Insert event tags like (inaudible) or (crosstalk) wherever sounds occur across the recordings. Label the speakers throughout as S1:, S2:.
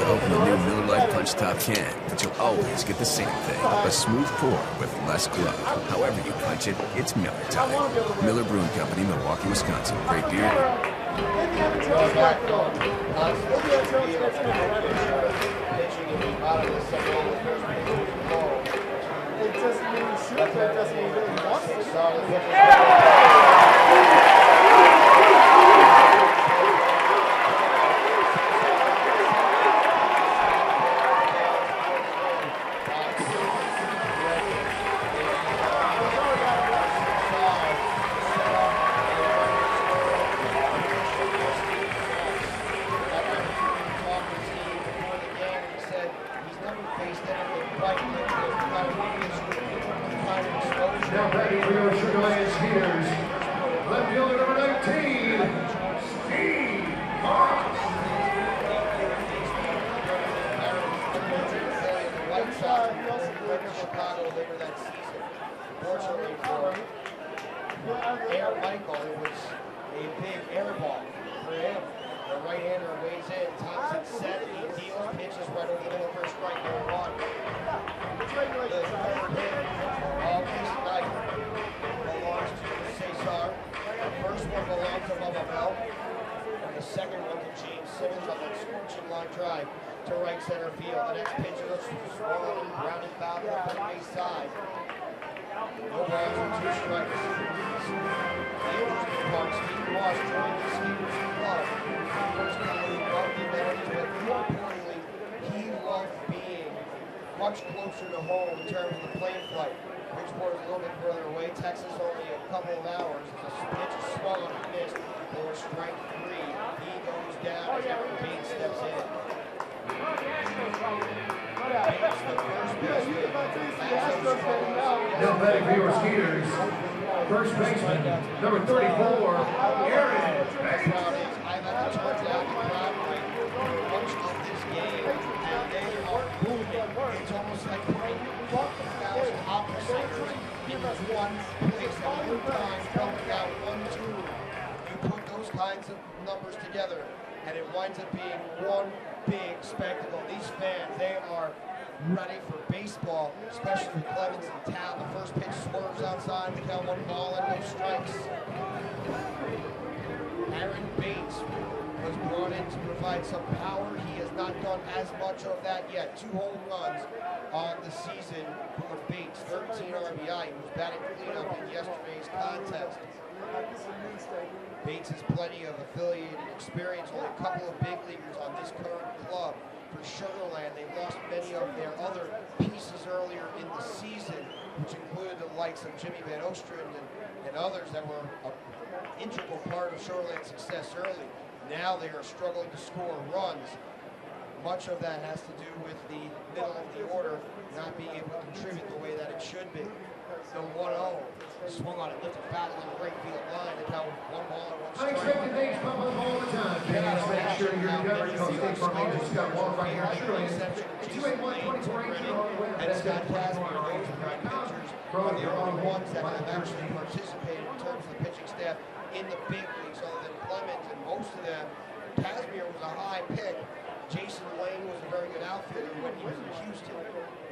S1: to open the new Miller Lite Punch Top can, but you'll always get the same thing. A smooth pour with less glove. However you punch it, it's Miller time. Miller Brewing Company, Milwaukee, Wisconsin. Great beer.
S2: It
S3: away. Texas only a couple of hours. And were strike three. He goes down as Aaron Bates steps in.
S4: For Skeeters, first baseman, number 34, Aaron.
S3: crowd is. I've had to turn down the crowd rate much of this game, and they are booming. It's almost like putting 50,000 opera singers one time, out one tune. You put those kinds of numbers together, and it winds up being one big spectacle. These fans, they are ready for baseball, especially Clemens in town. The first pitch swerves outside, the count one ball and no strikes. Aaron Bates was brought in to provide some power. He not done as much of that yet. Two home runs on the season for Bates, 13 RBI. He was batting cleanup in yesterday's contest. Bates has plenty of affiliated experience, only a couple of big leaguers on this current club. For Sugarland, they lost many of their other pieces earlier in the season, which included the likes of Jimmy Van Ostrand and, and others that were an integral part of Sugarland's success early. Now they are struggling to score runs. Much of that has to do with the middle of the order not being able to contribute the way that it should be. The 1-0 swung on it, lifted foul on the right field line. They count one ball and one strike.
S4: Unexpected things pop up all the time. Fans, make sure you're covered. You know, State Farm agents got one right here. Sugar Land, 281-2418
S3: And Scott those are great pitchers, are the only ones that have actually participated in terms of the pitching staff in the big leagues, other than Clemens, and most of them. Kazmir was a high pick. Jason Lane was a very good outfielder when he was in Houston.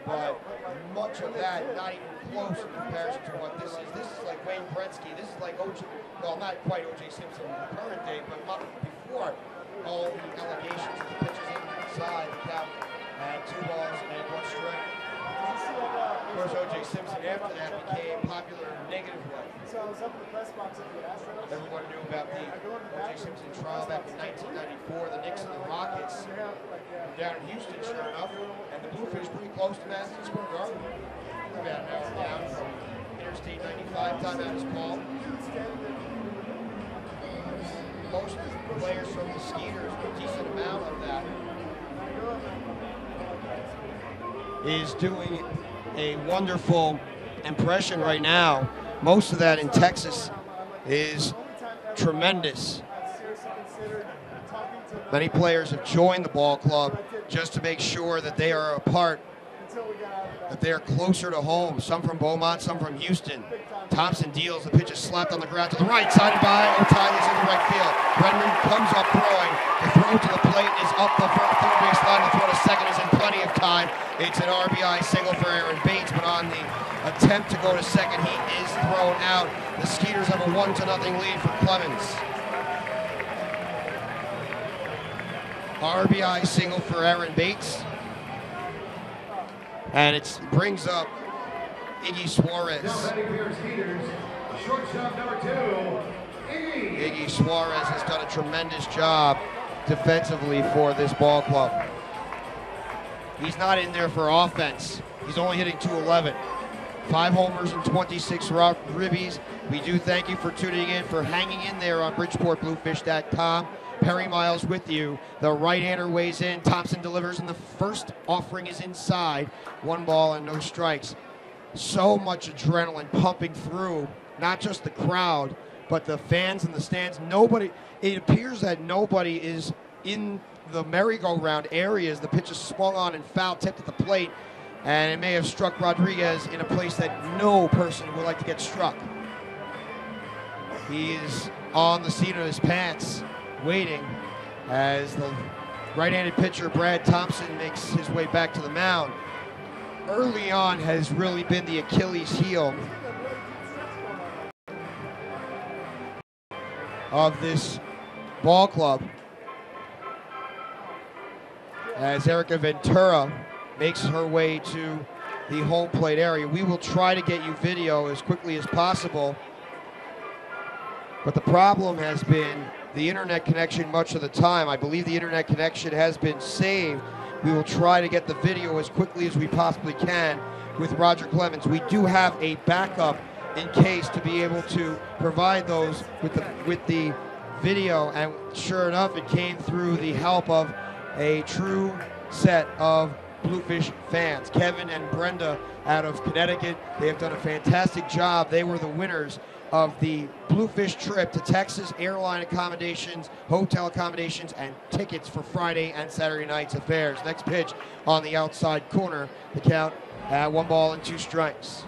S3: But much of that, not even close in comparison to what this is. This is like Wayne Gretzky. This is like O.J. Well, not quite O.J. Simpson in the current day, but before all the allegations of the pitches inside the count and uh, two balls and one strike. Of course, O.J. Simpson after that became popular negative way.
S2: So I was up in the press box at the Astros.
S3: Everyone knew about the O.J. Simpson trial back in 1994, the Knicks and the Rockets. Down in Houston, sure enough, and the Bluefish pretty close to Madison Square Garden. About an hour down from Interstate 95, timeout is called. Most players from the Skeeters, a decent amount of that, is doing a wonderful impression right now. Most of that in Texas is tremendous. Many players have joined the ball club just to make sure that they are a part, that they are closer to home. Some from Beaumont, some from Houston. Thompson deals, the pitch is slapped on the ground to the right, sided by Otani is in the right field. Brendan comes up throwing. To the plate is up the third base line. The throw to second is in plenty of time. It's an RBI single for Aaron Bates, but on the attempt to go to second, he is thrown out. The Skeeters have a one to nothing lead for Clemens. RBI single for Aaron Bates. And it brings up Iggy Suarez.
S4: Defending Pierce shortstop number two, Iggy.
S3: Iggy Suarez has done a tremendous job defensively for this ball club. He's not in there for offense. He's only hitting 211. Five homers and 26 rock ribbies. We do thank you for tuning in, for hanging in there on BridgeportBluefish.com. Perry Miles with you. The right-hander weighs in. Thompson delivers, and the first offering is inside. One ball and no strikes. So much adrenaline pumping through, not just the crowd, but the fans in the stands. Nobody. It appears that nobody is in the merry-go-round areas. The pitch is swung on and foul tipped at the plate, and it may have struck Rodriguez in a place that no person would like to get struck. He is on the seat of his pants, waiting as the right-handed pitcher Brad Thompson makes his way back to the mound. Early on has really been the Achilles heel of this ball club as Erica Ventura makes her way to the home plate area. We will try to get you video as quickly as possible. But the problem has been the internet connection much of the time. I believe the internet connection has been saved. We will try to get the video as quickly as we possibly can with Roger Clemens. We do have a backup in case to be able to provide those with the with the video and sure enough it came through the help of a true set of Bluefish fans. Kevin and Brenda out of Connecticut, they have done a fantastic job. They were the winners of the Bluefish trip to Texas, airline accommodations, hotel accommodations, and tickets for Friday and Saturday night's affairs. Next pitch on the outside corner, the count at one ball and two strikes.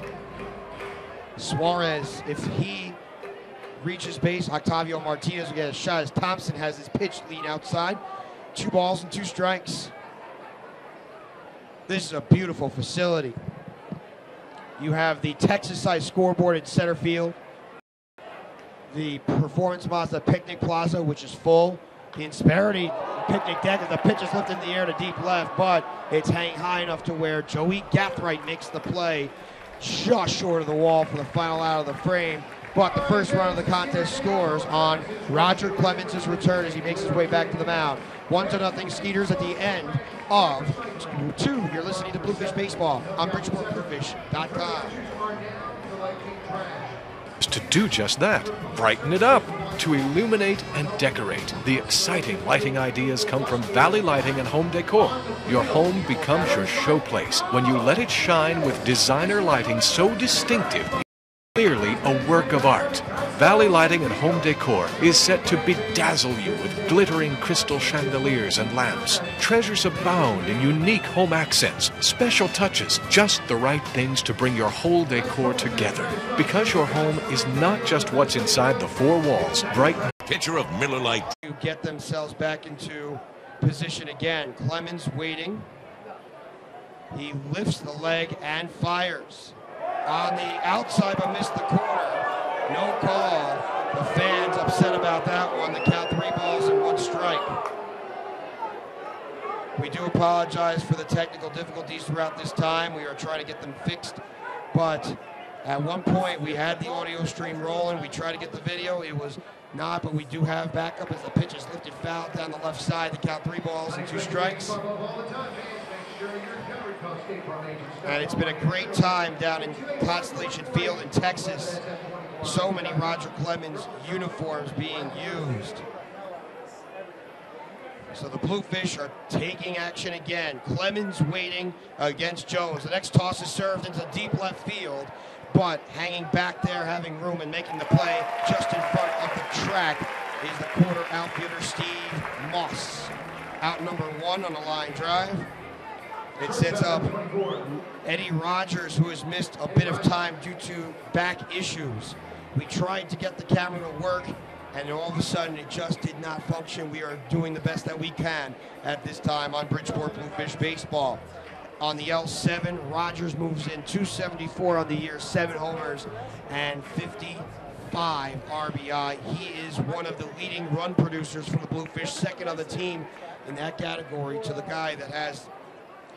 S3: Suarez, if he reaches base, Octavio Martinez will get a shot as Thompson has his pitch lead outside. Two balls and two strikes. This is a beautiful facility. You have the Texas size scoreboard in center field, the Performance Mazda Picnic Plaza, which is full. The Insperity picnic deck, the pitch is lifted in the air to deep left, but it's hanging high enough to where Joey Gathright makes the play just short of the wall for the final out of the frame. But the first run of the contest scores on Roger Clemens' return as he makes his way back to the mound. One to nothing Skeeters at the end of two. You're listening to Bluefish Baseball on BridgeportBluefish.com.
S5: to do just that brighten it up, to illuminate and decorate. The exciting lighting ideas come from Valley Lighting and Home Decor. Your home becomes your showplace when you let it shine with designer lighting so distinctive. Clearly a work of art. Valley Lighting and Home Decor is set to bedazzle you with glittering crystal chandeliers and lamps. Treasures abound in unique home accents, special touches, just the right things to bring your whole decor together. Because your home is not just what's inside the four walls, bright
S6: picture of Miller Lite.
S3: to get themselves back into position again. Clemens waiting. He lifts the leg and fires. On the outside, but missed the corner. No call. The fans upset about that one. The count three balls and one strike. We do apologize for the technical difficulties throughout this time. We are trying to get them fixed. But at one point, we had the audio stream rolling. We tried to get the video. It was not, but we do have backup as the pitch is lifted foul down the left side. The count three balls and two strikes. And it's been a great time down in Constellation Field in Texas. So many Roger Clemens uniforms being used. So the Bluefish are taking action again. Clemens waiting against Jones. The next toss is served into deep left field, but hanging back there, having room and making the play just in front of the track is the quarter outfielder Steve Moss. Out number one on the line drive. It sets up Eddie Rogers, who has missed a bit of time due to back issues. We tried to get the camera to work, and all of a sudden it just did not function. We are doing the best that we can at this time on Bridgeport Bluefish Baseball. on the L7. Rogers moves in 274 on the year, seven homers and 55 RBI. He is one of the leading run producers for the Bluefish, second on the team in that category to the guy that has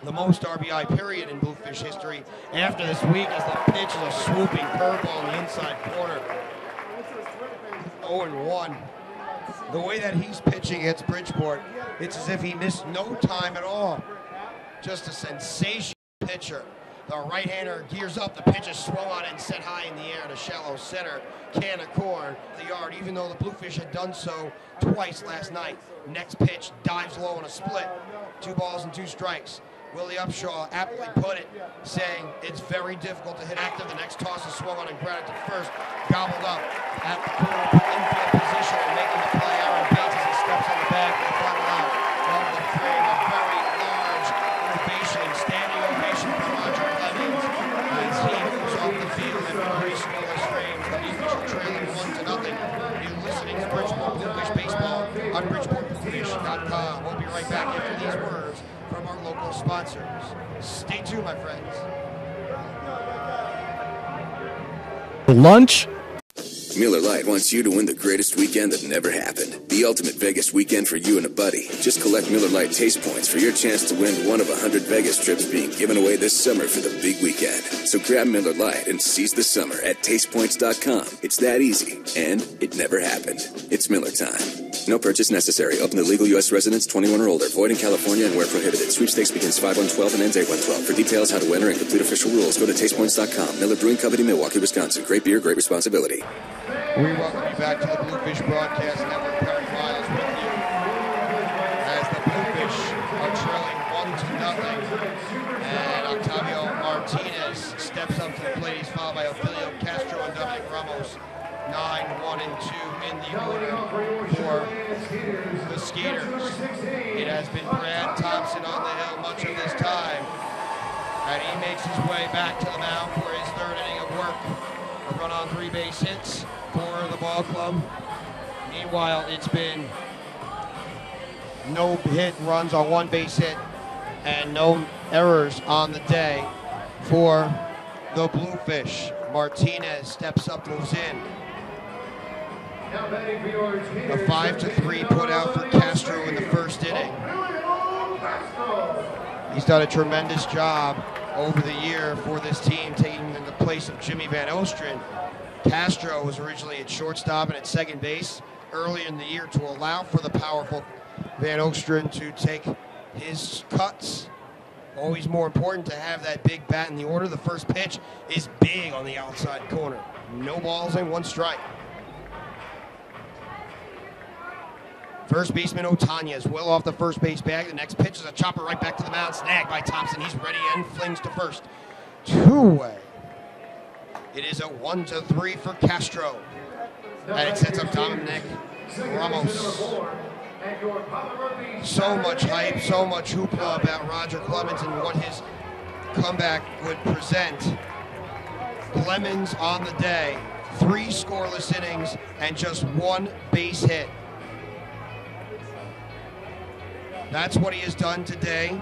S3: the most RBI period in Bluefish history after this week as the pitch is a swooping curveball in the inside corner. 0 1. The way that he's pitching against Bridgeport, it's as if he missed no time at all. Just a sensational pitcher. The right-hander gears up. The pitch is swung on and set high in the air to shallow center. Can of corn, the yard, even though the Bluefish had done so twice last night. Next pitch dives low on a split. Two balls and two strikes. Willie Upshaw aptly put it, saying it's very difficult to hit active. The next toss is swung on and grounded to first, gobbled up at the infield position and making the play. Aaron Bates as he steps on the bag for the final out of the frame. A very large ovation, standing ovation for Roger Clemens as he moves off the field in very scoreless frames. The Bluefish are trailing one to nothing. You're listening to Bridgeport Bluefish Baseball on BridgeportBluefish.com. We'll be right back after these words sponsors. Stay tuned, my friends.
S5: Lunch?
S1: Miller Lite wants you to win the greatest weekend that never happened. The ultimate Vegas weekend for you and a buddy. Just collect Miller Lite taste points for your chance to win one of a hundred Vegas trips being given away this summer for the big weekend. So grab Miller Lite and seize the summer at tastepoints.com. It's that easy, and it never happened. It's Miller time. No purchase necessary. Open to legal U.S. residents 21 or older. Void in California and where prohibited. Sweepstakes begins 5-1-12 and ends 8-1-12. For details, how to enter, and complete official rules, go to tastepoints.com. Miller Brewing Company, Milwaukee, Wisconsin. Great beer, great responsibility.
S3: We welcome you back to the Bluefish Broadcast Network. Perry Miles with you as the Bluefish are trailing one to nothing. And Octavio Martinez steps up to the plate. He's followed by Ofilio Castro and Dominic Ramos. 9, 1, and 2 in the order for the Skeeters. It has been Brad Thompson on the hill much of this time. And he makes his way back to the mound for his third inning of work. A run on three base hits for the ball club. Meanwhile, it's been no hit runs on one base hit and no errors on the day for the Bluefish. Martinez steps up, moves in. A five to three put out for Castro in the first inning. He's done a tremendous job over the year for this team, taking in the place of Jimmy Van Ostrand. Castro was originally at shortstop and at second base early in the year to allow for the powerful Van Ostrand to take his cuts. Always more important to have that big bat in the order. The first pitch is big on the outside corner. No balls and one strike. First baseman Otanya is well off the first base bag. The next pitch is a chopper right back to the mound, snagged by Thompson. He's ready and flings to first. Two way. It is a one to three for Castro. And it sets up Dominic Ramos. So much hype, so much hoopla about Roger Clemens and what his comeback would present. Clemens on the day, three scoreless innings and just one base hit. That's what he has done today.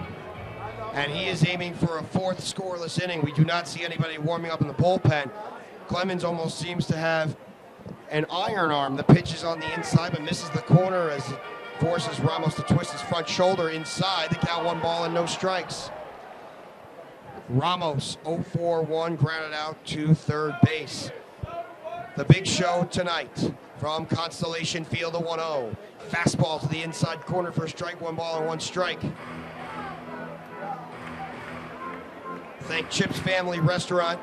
S3: And he is aiming for a fourth scoreless inning. We do not see anybody warming up in the bullpen. Clemens almost seems to have an iron arm. The pitch is on the inside, but misses the corner as it forces Ramos to twist his front shoulder inside. The count one ball and no strikes. Ramos 0-4-1 grounded out to third base. The big show tonight from Constellation Field, the 1-0. Fastball to the inside corner for a strike, one ball and one strike. Thank Chips Family Restaurant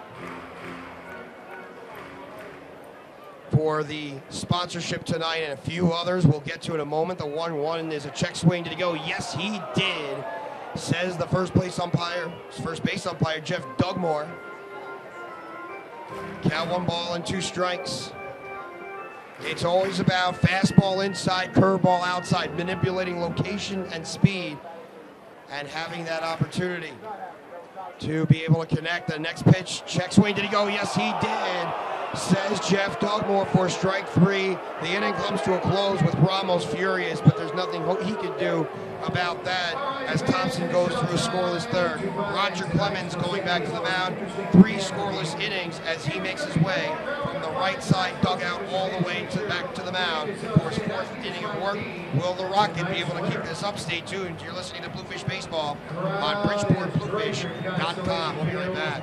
S3: for the sponsorship tonight and a few others we'll get to in a moment. The 1-1 is a check swing. Did he go? Yes, he did, says the first place umpire, first base umpire, Jeff Dugmore. Count one ball and two strikes. It's always about fastball inside, curveball outside, manipulating location and speed, and having that opportunity to be able to connect. The next pitch, check swing. Did he go? Yes, he did. says Jeff Dugmore for strike three. The inning comes to a close with Ramos furious, but there's nothing he can do about that as Thompson goes through a scoreless third. Roger Clemens going back to the mound, three scoreless innings as he makes his way from the right side dugout all the way to back to the mound. Of course, fourth inning of work. Will the Rocket be able to keep this up? Stay tuned. You're listening to Bluefish Baseball on BridgeportBluefish.com. We'll be right back.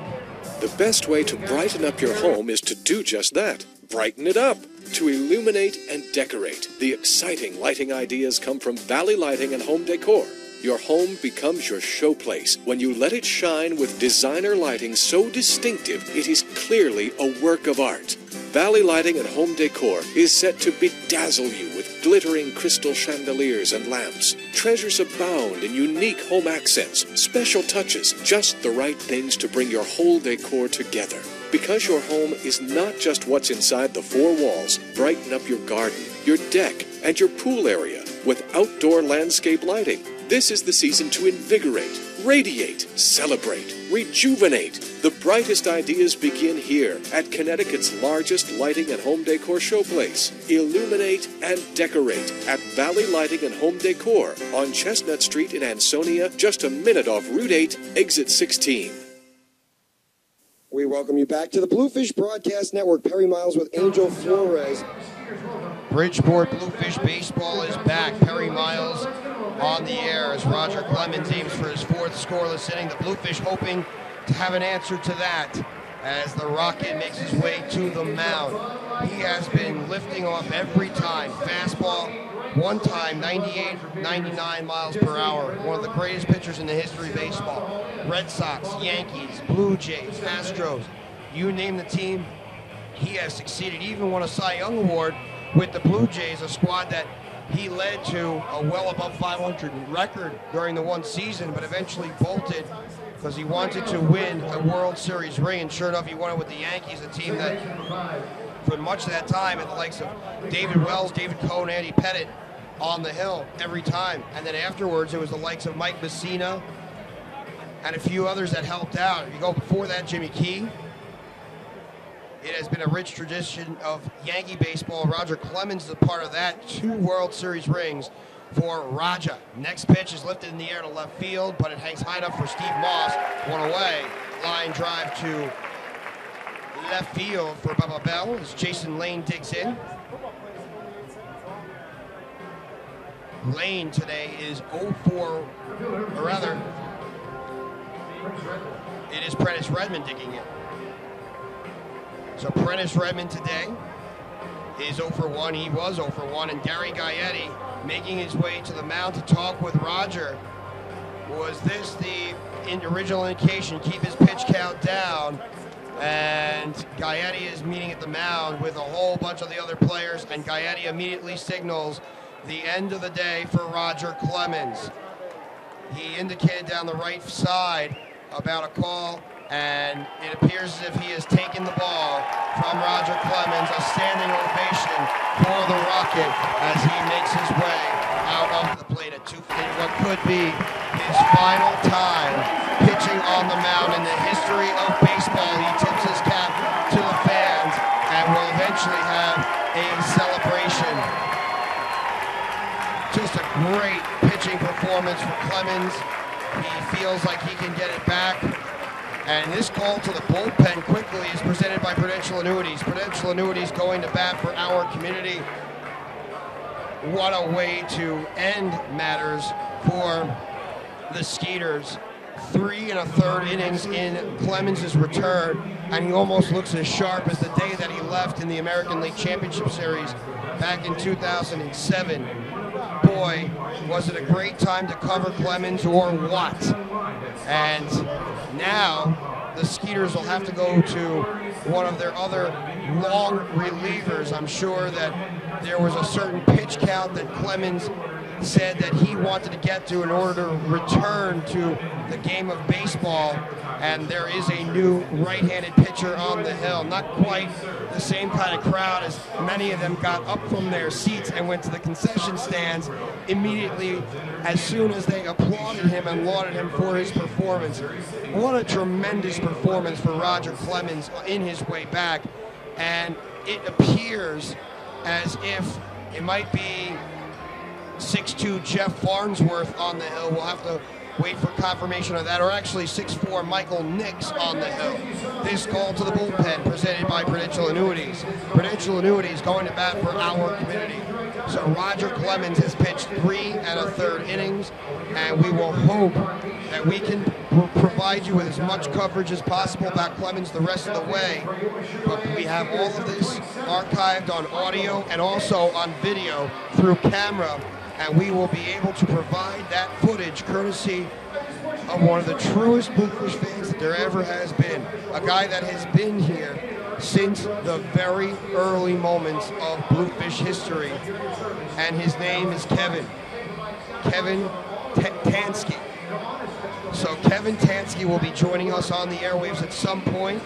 S5: The best way to brighten up your home is to do just that. Brighten it up. To illuminate and decorate, the exciting lighting ideas come from Valley Lighting and Home Decor. Your home becomes your showplace when you let it shine with designer lighting so distinctive it is clearly a work of art. Valley Lighting and Home Decor is set to bedazzle you glittering crystal chandeliers and lamps. Treasures abound in unique home accents, special touches, just the right things to bring your whole decor together. Because your home is not just what's inside the four walls, brighten up your garden, your deck, and your pool area with outdoor landscape lighting. This is the season to invigorate, radiate, celebrate, rejuvenate. The brightest ideas begin here at Connecticut's largest lighting and home decor showplace. Illuminate and decorate at Valley Lighting and Home Decor on Chestnut Street in Ansonia, just a minute off Route 8, exit 16.
S6: We welcome you back to the Bluefish Broadcast Network. Perry Miles with Angel Flores.
S3: Bridgeport Bluefish Baseball is back. Perry Miles on the air as Roger Clemens aims for his fourth scoreless inning. The Bluefish hoping to have an answer to that as the Rocket makes his way to the mound. He has been lifting off every time. Fastball, one time 98, 99 miles per hour. One of the greatest pitchers in the history of baseball. Red Sox, Yankees, Blue Jays, Astros, you name the team, he has succeeded. Even won a Cy Young Award with the Blue Jays, a squad that he led to a well above 500 record during the one season, but eventually bolted because he wanted to win a World Series ring, and sure enough, he won it with the Yankees, a team that, for much of that time, had the likes of David Wells, David Cone, Andy Pettitte on the hill every time. And then afterwards, it was the likes of Mike Mussina and a few others that helped out. You go before that, Jimmy Key. It has been a rich tradition of Yankee baseball. Roger Clemens is a part of that. Two World Series rings for Raja. Next pitch is lifted in the air to left field, but it hangs high enough for Steve Moss. One away. Line drive to left field for Bubba Bell as Jason Lane digs in. Lane today is 0 4, or rather, it is Prentice Redman digging in. So Prentice Redman today is 0 for 1. He was 0 for 1. And Gary Gaetti making his way to the mound to talk with Roger. Was this the original indication? Keep his pitch count down. And Gaetti is meeting at the mound with a whole bunch of the other players. And Gaetti immediately signals the end of the day for Roger Clemens. He indicated down the right side about a call and it appears as if he has taken the ball from Roger Clemens. A standing ovation for the Rocket as he makes his way out onto the plate at two what could be his final time pitching on the mound in the history of baseball. He tips his cap to the fans and will eventually have a celebration. Just a great pitching performance for Clemens. He feels like he can get it back. And this call to the bullpen quickly is presented by Prudential Annuities. Prudential Annuities going to bat for our community. What a way to end matters for the Skeeters. Three and a third innings in Clemens' return, and he almost looks as sharp as the day that he left in the American League Championship Series back in 2007. Boy, was it a great time to cover Clemens or what? And now the Skeeters will have to go to one of their other long relievers. I'm sure that there was a certain pitch count that Clemens said that he wanted to get to in order to return to the game of baseball. And there is a new right-handed pitcher on the hill. Not quite the same kind of crowd as many of them got up from their seats and went to the concession stands immediately as soon as they applauded him and lauded him for his performance. What a tremendous performance for Roger Clemens in his way back. and it appears as if it might be 6'2 Jeff Farnsworth on the hill. We'll have to wait for confirmation of that, or actually 6'4 Michael Nix on the hill. This call to the bullpen presented by Prudential Annuities. Prudential Annuities going to bat for our community. So Roger Clemens has pitched three and a third innings, and we will hope that we can pr- provide you with as much coverage as possible about Clemens the rest of the way. But we have all of this archived on audio and also on video through camera, and we will be able to provide that footage courtesy of one of the truest Bluefish fans that there ever has been. A guy that has been here since the very early moments of Bluefish history. And his name is Kevin. Kevin T- Tansky. So Kevin Tansky will be joining us on the airwaves at some point.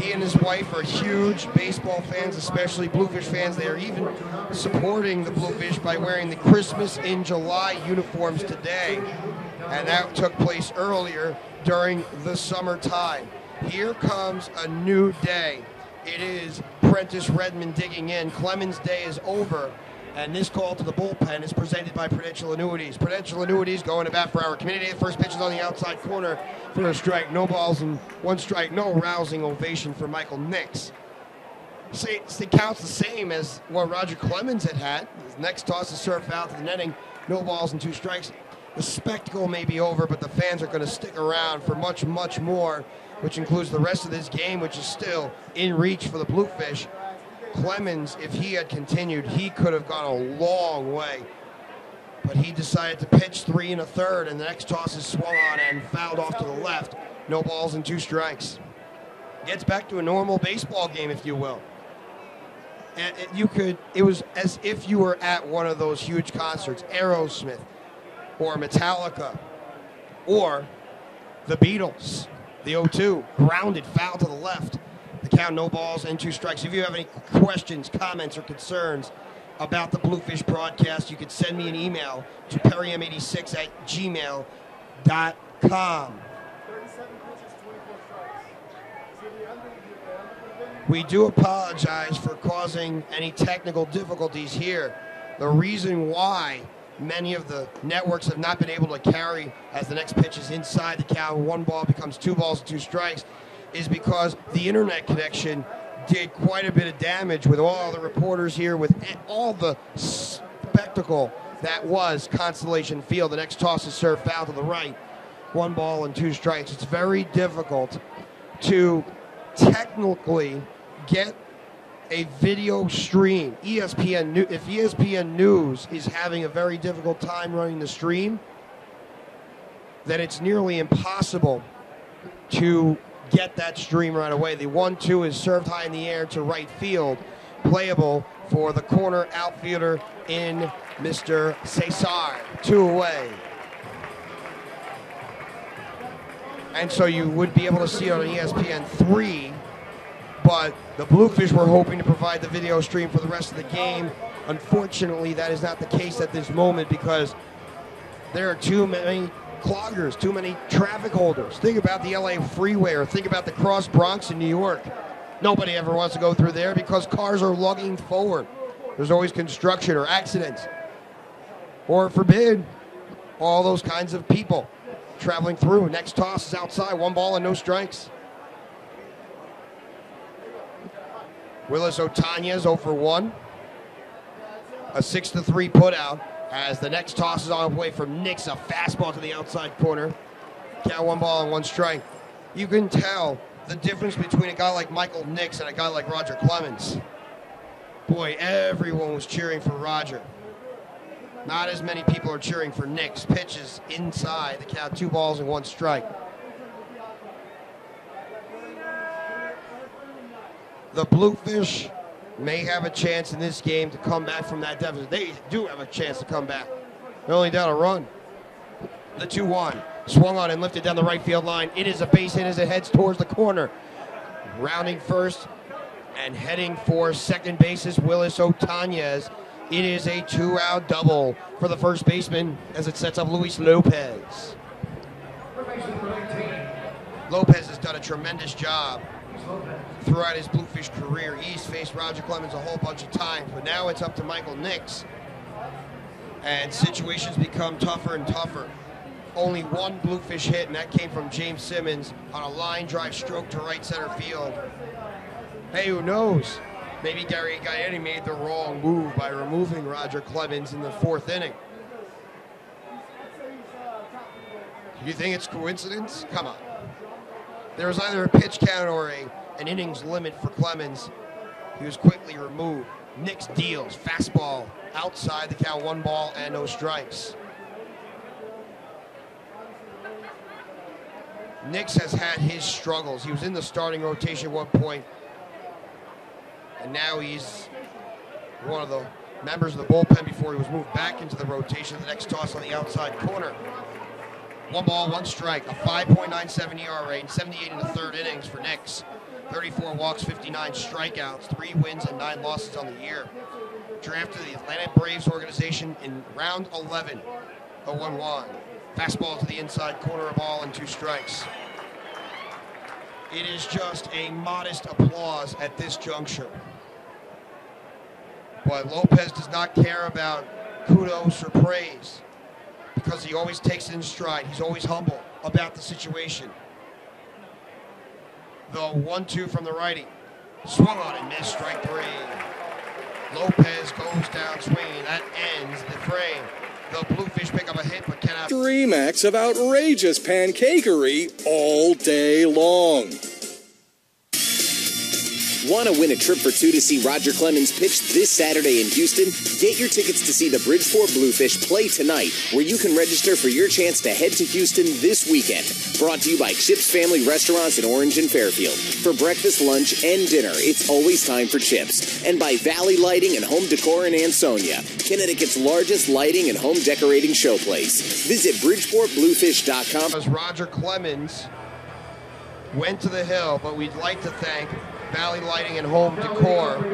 S3: He and his wife are huge baseball fans, especially Bluefish fans. They are even supporting the Bluefish by wearing the Christmas in July uniforms today. And that took place earlier during the summertime. Here comes a new day. It is Prentice Redman digging in. Clemens' day is over. And this call to the bullpen is presented by Prudential Annuities. Prudential Annuities going to bat for our community. The first pitch is on the outside corner for a strike. No balls and one strike. No rousing ovation for Michael Nix. See, it counts the same as what Roger Clemens had had. His next toss is served out to the netting. No balls and two strikes. The spectacle may be over, but the fans are going to stick around for much, much more, which includes the rest of this game, which is still in reach for the Bluefish. Clemens, if he had continued, he could have gone a long way. But he decided to pitch three and a third, and the next toss is swung on and fouled off to the left. No balls and two strikes. Gets back to a normal baseball game, if you will. And you could, it was as if you were at one of those huge concerts, Aerosmith, or Metallica, or the Beatles, the O2, grounded, foul to the left. The count, no balls and two strikes. If you have any questions, comments, or concerns about the Bluefish broadcast, you can send me an email to perrym86 at gmail.com.
S2: 37 pitches, 24 strikes. So the under, the under could have been
S3: We do apologize for causing any technical difficulties here. The reason why many of the networks have not been able to carry as the next pitch is inside the count, one ball becomes two balls two strikes, is because the internet connection did quite a bit of damage with all the reporters here, with all the spectacle that was Constellation Field. The next toss is served foul to the right, one ball and two strikes. It's very difficult to technically get a video stream. ESPN, if ESPN News is having a very difficult time running the stream, then it's nearly impossible to get that stream right away. The one-two is served high in the air to right field, playable for the corner outfielder in Mr. Cesar. Two away. And so you would be able to see it on ESPN 3 but the Bluefish were hoping to provide the video stream for the rest of the game. Unfortunately, that is not the case at this moment because there are too many cloggers, too many traffic holders. Think about the LA freeway or think about the Cross Bronx in New York. Nobody ever wants to go through there because cars are lugging forward. There's always construction or accidents. Or forbid, all those kinds of people traveling through. Next toss is outside, one ball and no strikes. Willis Otanez 0 for 1. A 6 to 3 put out as the next toss is on the way from Nix. A fastball to the outside corner. Count one ball and one strike. You can tell the difference between a guy like Michael Nix and a guy like Roger Clemens. Boy, everyone was cheering for Roger. Not as many people are cheering for Nix. Pitches inside the count, two balls and one strike. the Bluefish may have a chance in this game to come back from that deficit. They do have a chance to come back. They're only down a run. The 2 1. Swung on and lifted down the right field line. It is a base hit as it heads towards the corner. Rounding first and heading for second base is Willis Otanez. It is a two out double for the first baseman as it sets up Luis Lopez. Lopez has done a tremendous job throughout his Bluefish career. He's faced Roger Clemens a whole bunch of times, but now it's up to Michael Nix. And situations become tougher and tougher. Only one Bluefish hit, and that came from James Simmons on a line drive stroke to right center field. Hey, who knows? Maybe Gary Gaetti made the wrong move by removing Roger Clemens in the fourth inning. You think it's coincidence? Come on. There was either a pitch count or a, an innings limit for Clemens. He was quickly removed. Nix deals, fastball outside the count, one ball and no strikes. Nix has had his struggles. He was in the starting rotation at one point, and now he's one of the members of the bullpen before he was moved back into the rotation. The next toss on the outside corner. One ball, one strike, a 5.97 ERA, and 78 in the third innings for Nix. 34 walks, 59 strikeouts, three wins and nine losses on the year. Drafted the Atlanta Braves organization in round 11, a 1 1. Fastball to the inside corner, a ball, and two strikes. It is just a modest applause at this juncture. But Lopez does not care about kudos or praise because he always takes it in stride. He's always humble about the situation. The one-two from the righty. Swung on and missed, strike three. Lopez goes down swinging. That ends the frame. The Bluefish pick up a hit, but cannot.
S7: Three max of outrageous pancakery all day long.
S8: Want to win a trip for two to see Roger Clemens pitch this Saturday in Houston? Get your tickets to see the Bridgeport Bluefish play tonight, where you can register for your chance to head to Houston this weekend. Brought to you by Chips Family Restaurants in Orange and Fairfield. For breakfast, lunch, and dinner, it's always time for chips. And by Valley Lighting and Home Decor in Ansonia, Connecticut's largest lighting and home decorating showplace. Visit BridgeportBluefish.com.
S3: As Roger Clemens went to the hill, but we'd like to thank Valley Lighting and Home Decor,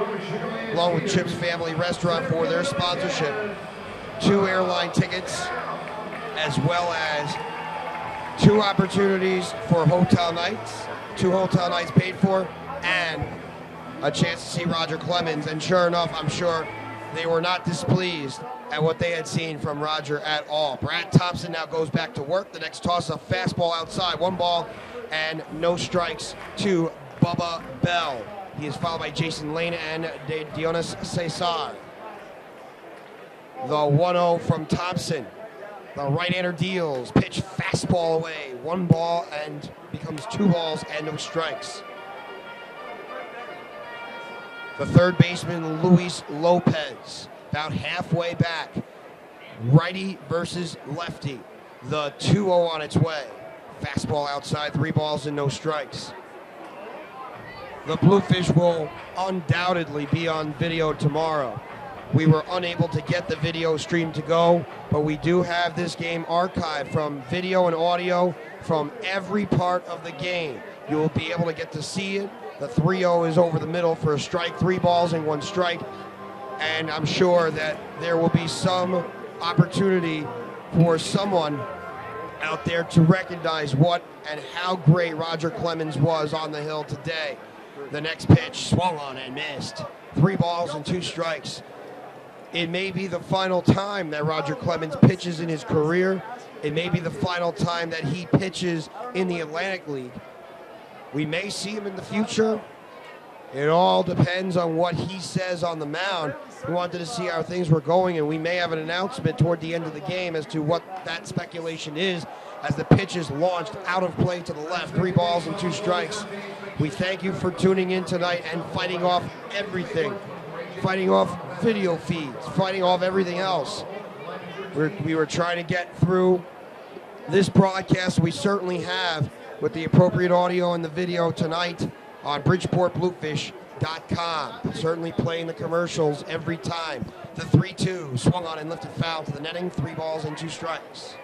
S3: along with Chips Family Restaurant for their sponsorship. Two airline tickets, as well as two opportunities for hotel nights, two hotel nights paid for, and a chance to see Roger Clemens. And sure enough, I'm sure they were not displeased at what they had seen from Roger at all. Brad Thompson now goes back to work. The next toss, a fastball outside, one ball and no strikes to Bubba Bell. He is followed by Jason Lane and De Dionis Cesar. The 1 0 from Thompson. The right hander deals. Pitch fastball away. One ball and becomes two balls and no strikes. The third baseman, Luis Lopez, about halfway back. Righty versus lefty. The 2 0 on its way. Fastball outside, three balls and no strikes. The Bluefish will undoubtedly be on video tomorrow. We were unable to get the video stream to go, but we do have this game archived from video and audio from every part of the game. You will be able to get to see it. The 3 0 is over the middle for a strike, three balls and one strike. And I'm sure that there will be some opportunity for someone out there to recognize what and how great Roger Clemens was on the hill today. The next pitch swung on and missed. Three balls and two strikes. It may be the final time that Roger Clemens pitches in his career. It may be the final time that he pitches in the Atlantic League. We may see him in the future. It all depends on what he says on the mound. We wanted to see how things were going, and we may have an announcement toward the end of the game as to what that speculation is as the pitch is launched out of play to the left. Three balls and two strikes. We thank you for tuning in tonight and fighting off everything, fighting off video feeds, fighting off everything else. We're, we were trying to get through this broadcast. We certainly have with the appropriate audio and the video tonight on BridgeportBluefish.com. Certainly playing the commercials every time. The 3 2 swung on and lifted foul to the netting, three balls and two strikes.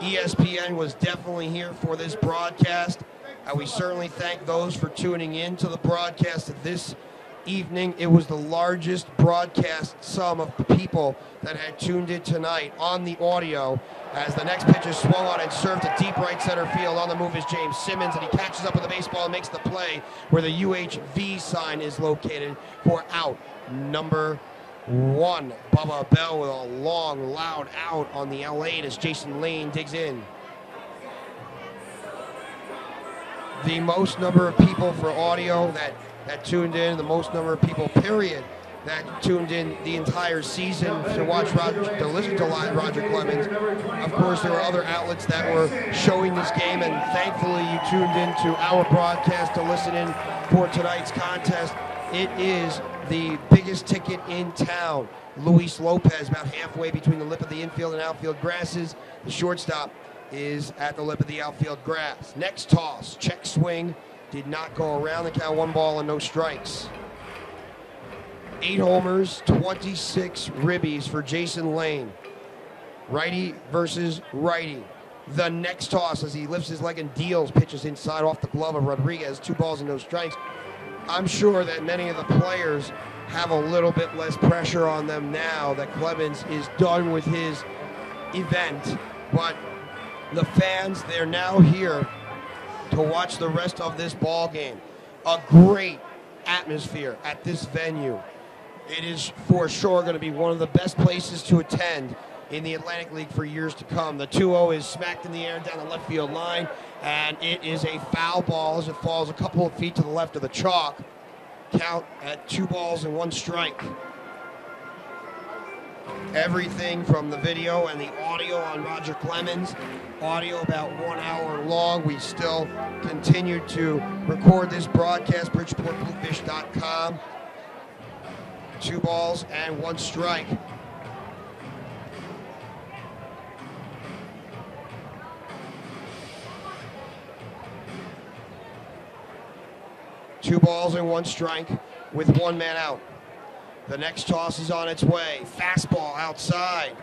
S3: ESPN was definitely here for this broadcast. Uh, we certainly thank those for tuning in to the broadcast of this evening. It was the largest broadcast sum of people that had tuned in tonight on the audio as the next pitch is swung on and served to deep right center field. On the move is James Simmons, and he catches up with the baseball and makes the play where the UHV sign is located for out number one. Bubba Bell with a long, loud out on the L8 as Jason Lane digs in. The most number of people for audio that, that tuned in, the most number of people, period, that tuned in the entire season to watch Roger, to listen to live Roger Clemens. Of course, there were other outlets that were showing this game, and thankfully, you tuned into our broadcast to listen in for tonight's contest. It is the biggest ticket in town. Luis Lopez, about halfway between the lip of the infield and outfield grasses. The shortstop is at the lip of the outfield grass. Next toss, check swing, did not go around the count, one ball and no strikes. Eight homers, 26 ribbies for Jason Lane. Righty versus righty. The next toss as he lifts his leg and deals, pitches inside off the glove of Rodriguez, two balls and no strikes. I'm sure that many of the players have a little bit less pressure on them now that Clemens is done with his event. But the fans, they're now here to watch the rest of this ball game. A great atmosphere at this venue. It is for sure going to be one of the best places to attend in the Atlantic League for years to come. The 2-0 is smacked in the air down the left field line, and it is a foul ball as it falls a couple of feet to the left of the chalk. Count at two balls and one strike. Everything from the video and the audio on Roger Clemens, audio about one hour long. We still continue to record this broadcast, BridgeportBluefish.com. Two balls and one strike. Two balls and one strike with one man out. The next toss is on its way. Fastball outside.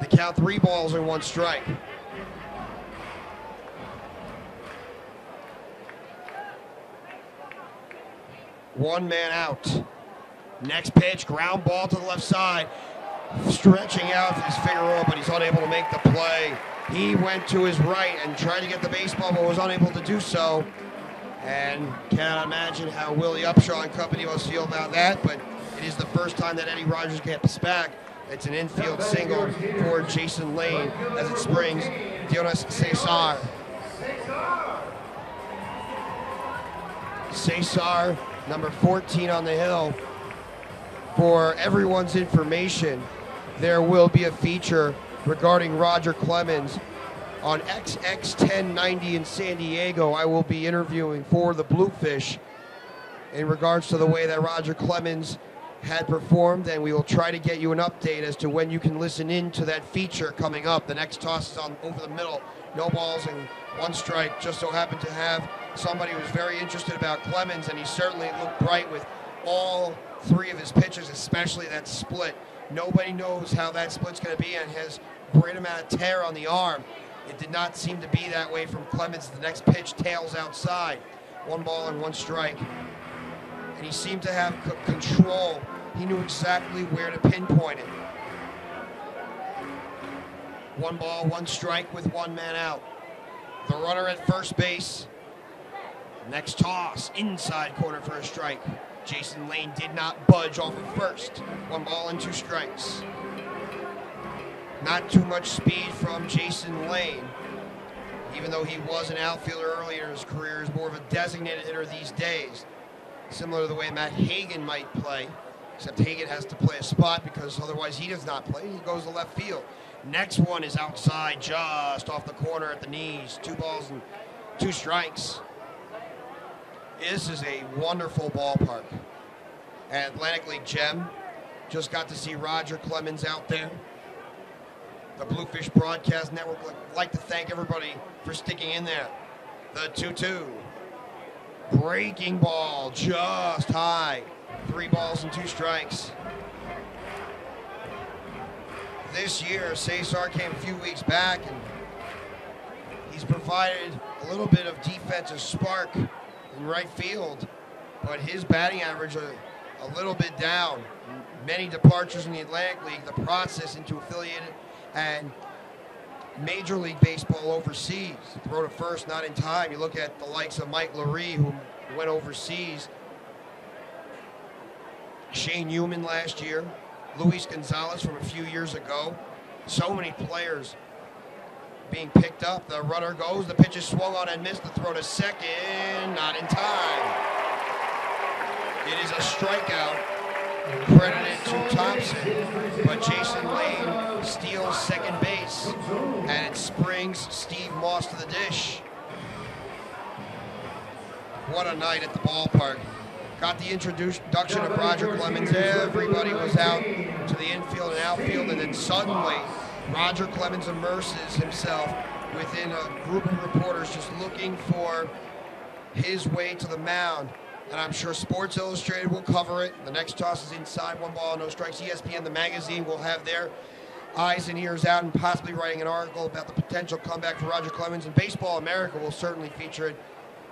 S3: The count three balls and one strike. One man out. Next pitch, ground ball to the left side. Stretching out his finger but he's unable to make the play. He went to his right and tried to get the baseball, but was unable to do so. And cannot imagine how Willie Upshaw and company must feel about that, but it is the first time that Eddie Rogers gets back. It's an infield single for Jason Lane as it springs Dionis Cesar. Cesar, number 14 on the hill. For everyone's information, there will be a feature regarding Roger Clemens on XX1090 in San Diego. I will be interviewing for the Bluefish in regards to the way that Roger Clemens had performed, and we will try to get you an update as to when you can listen in to that feature coming up. The next toss is on over the middle, no balls and one strike. Just so happened to have somebody who was very interested about Clemens, and he certainly looked bright with all three of his pitches, especially that split. Nobody knows how that split's going to be, and has great amount of tear on the arm. It did not seem to be that way from Clemens. The next pitch tails outside, one ball and one strike, and he seemed to have c- control he knew exactly where to pinpoint it. One ball, one strike with one man out. The runner at first base. Next toss, inside corner for a strike. Jason Lane did not budge off of first. One ball and two strikes. Not too much speed from Jason Lane. Even though he was an outfielder earlier in his career, is more of a designated hitter these days. Similar to the way Matt Hagan might play. Except Hagan has to play a spot because otherwise he does not play. He goes to left field. Next one is outside, just off the corner at the knees. Two balls and two strikes. This is a wonderful ballpark. Atlantic League Gem. Just got to see Roger Clemens out there. The Bluefish Broadcast Network would like to thank everybody for sticking in there. The 2 2. Breaking ball just high. Three balls and two strikes. This year, Cesar came a few weeks back and he's provided a little bit of defensive spark in right field. but his batting average a, a little bit down. Many departures in the Atlantic League, the process into affiliated and Major League Baseball overseas. Throw to first, not in time. You look at the likes of Mike Lurie, who went overseas. Shane Newman last year, Luis Gonzalez from a few years ago. So many players being picked up. The runner goes, the pitch is swung on and missed. The throw to second, not in time. It is a strikeout credited to Thompson, but Jason Lane steals second base, and it springs Steve Moss to the dish. What a night at the ballpark. Got the introduction of Roger Clemens. Everybody was out to the infield and outfield, and then suddenly Roger Clemens immerses himself within a group of reporters just looking for his way to the mound. And I'm sure Sports Illustrated will cover it. The next toss is inside, one ball, no strikes. ESPN, the magazine, will have their eyes and ears out and possibly writing an article about the potential comeback for Roger Clemens. And Baseball America will certainly feature it,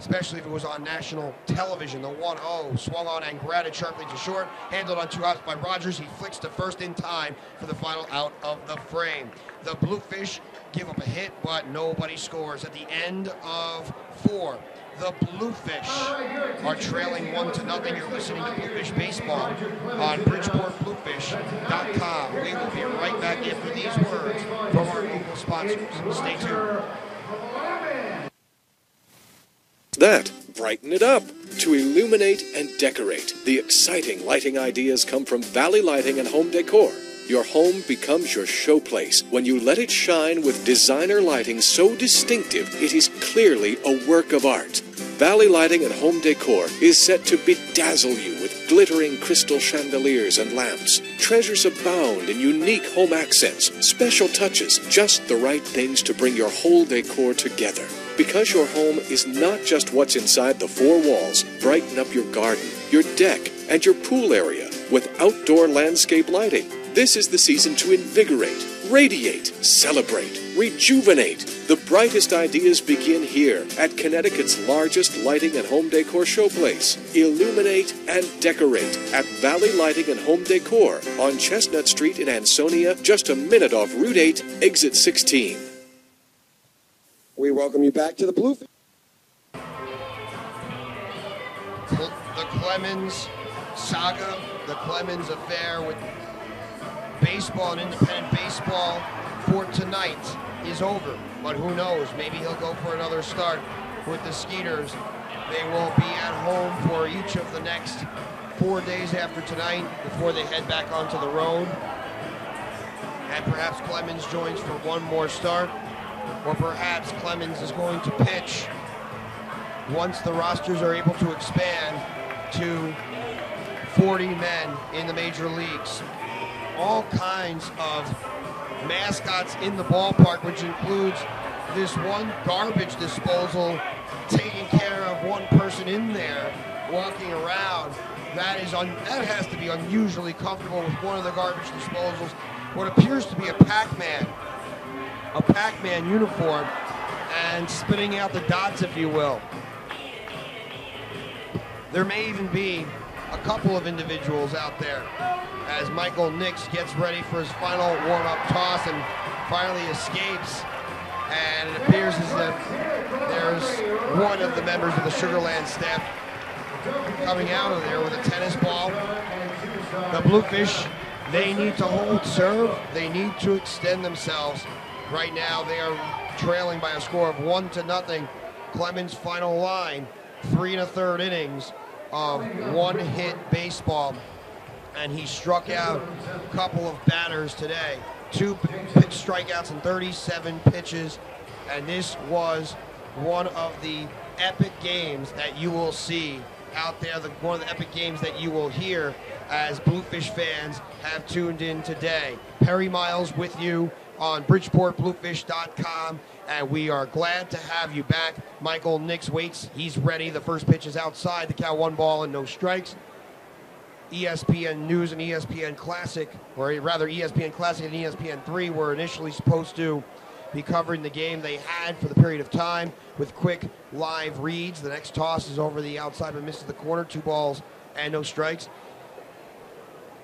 S3: especially if it was on national television. The 1 0 swung on and grounded sharply to short, handled on two outs by Rogers. He flicks to first in time for the final out of the frame. The Bluefish give up a hit, but nobody scores. At the end of four, the Bluefish are trailing one to nothing. You're listening to Bluefish Baseball on BridgeportBluefish.com. We will be right back after these words from our local sponsors. Stay tuned.
S5: That brighten it up to illuminate and decorate. The exciting lighting ideas come from Valley Lighting and Home Decor. Your home becomes your showplace when you let it shine with designer lighting so distinctive it is clearly a work of art. Valley Lighting and Home Decor is set to bedazzle you with glittering crystal chandeliers and lamps. Treasures abound in unique home accents, special touches, just the right things to bring your whole decor together. Because your home is not just what's inside the four walls, brighten up your garden, your deck, and your pool area with outdoor landscape lighting. This is the season to invigorate, radiate, celebrate, rejuvenate. The brightest ideas begin here at Connecticut's largest lighting and home decor showplace. Illuminate and decorate at Valley Lighting and Home Decor on Chestnut Street in Ansonia, just a minute off Route 8, exit 16.
S6: We welcome you back to the Bluefish.
S3: The Clemens saga, the Clemens affair with baseball and independent baseball for tonight is over. But who knows? Maybe he'll go for another start with the Skeeters. They will be at home for each of the next four days after tonight before they head back onto the road. And perhaps Clemens joins for one more start, or perhaps Clemens is going to pitch once the rosters are able to expand to 40 men in the major leagues. All kinds of mascots in the ballpark, which includes this one garbage disposal taking care of one person in there walking around. That is un- that has to be unusually comfortable with one of the garbage disposals. What appears to be a Pac-Man, a Pac-Man uniform, and spitting out the dots, if you will. There may even be a couple of individuals out there as Michael Nix gets ready for his final warm-up toss and finally escapes. And it appears as if there's one of the members of the Sugarland staff coming out of there with a tennis ball. The Bluefish, they need to hold serve. They need to extend themselves. Right now, they are trailing by a score of one to nothing. Clemens' final line, three and a third innings of one-hit baseball, and he struck out a couple of batters today. Two pitch strikeouts and 37 pitches, and this was one of the epic games that you will see out there. The, one of the epic games that you will hear as Bluefish fans have tuned in today. Perry Miles with you on BridgeportBluefish.com, and we are glad to have you back. Michael Nix waits. He's ready. The first pitch is outside. The count one ball and no strikes. ESPN News and ESPN Classic, or rather ESPN Classic and ESPN 3 were initially supposed to be covering the game they had for the period of time with quick live reads. The next toss is over the outside but misses the corner. Two balls and no strikes.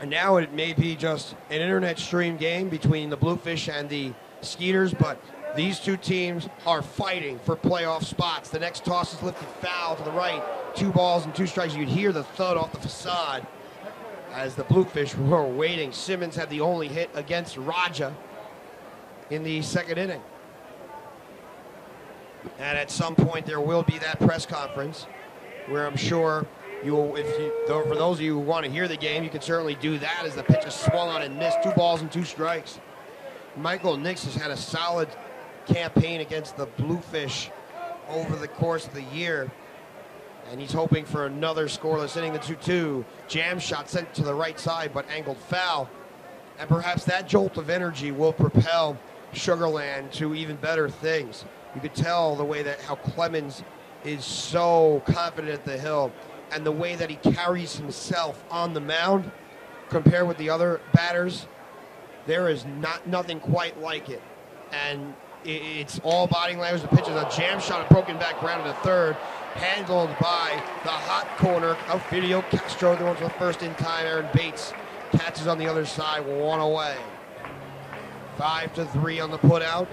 S3: And now it may be just an internet stream game between the Bluefish and the Skeeters, but these two teams are fighting for playoff spots. The next toss is lifted foul to the right. Two balls and two strikes. You'd hear the thud off the facade as the Bluefish were waiting. Simmons had the only hit against Raja in the second inning. And at some point, there will be that press conference where I'm sure you if you, for those of you who want to hear the game, you can certainly do that as the pitch is swung on and missed. Two balls and two strikes. Michael Nix has had a solid campaign against the Bluefish over the course of the year. And he's hoping for another scoreless inning, the 2 2. Jam shot sent to the right side, but angled foul. And perhaps that jolt of energy will propel Sugarland to even better things. You could tell the way that how Clemens is so confident at the hill and the way that he carries himself on the mound compared with the other batters. There is not nothing quite like it. And it's all body language. The pitch is a jam shot, a broken back ground to third, handled by the hot corner of Video Castro. The one for the first in time. Aaron Bates catches on the other side, one away. Five to three on the putout.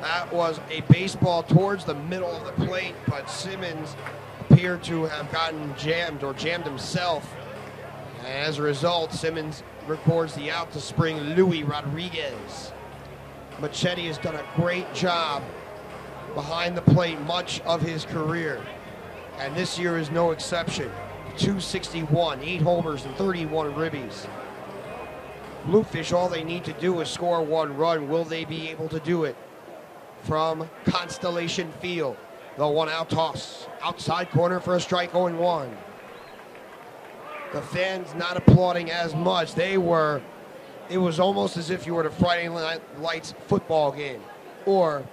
S3: That was a baseball towards the middle of the plate, but Simmons appeared to have gotten jammed or jammed himself. As a result, Simmons records the out to spring Louis Rodriguez. Machete has done a great job behind the plate much of his career. And this year is no exception. 261, 8 homers, and 31 ribbies. Bluefish, all they need to do is score one run. Will they be able to do it? From Constellation Field, the one out toss. Outside corner for a strike, 0 1. The fans not applauding as much. They were, it was almost as if you were at a Friday Night Lights football game or